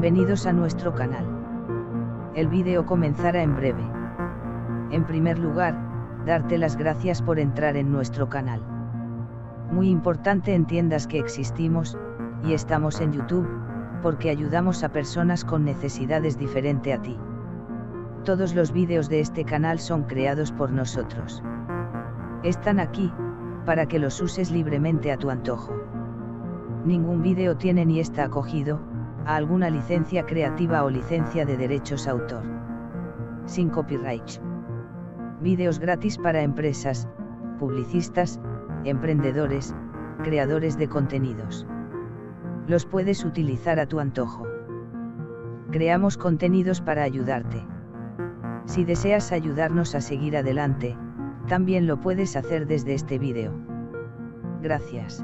Bienvenidos a nuestro canal. El vídeo comenzará en breve. En primer lugar, darte las gracias por entrar en nuestro canal. Muy importante entiendas que existimos, y estamos en YouTube, porque ayudamos a personas con necesidades diferentes a ti. Todos los vídeos de este canal son creados por nosotros. Están aquí, para que los uses libremente a tu antojo. Ningún vídeo tiene ni está acogido, a alguna licencia creativa o licencia de derechos autor. Sin copyright. Vídeos gratis para empresas, publicistas, emprendedores, creadores de contenidos. Los puedes utilizar a tu antojo. Creamos contenidos para ayudarte. Si deseas ayudarnos a seguir adelante, también lo puedes hacer desde este vídeo. Gracias.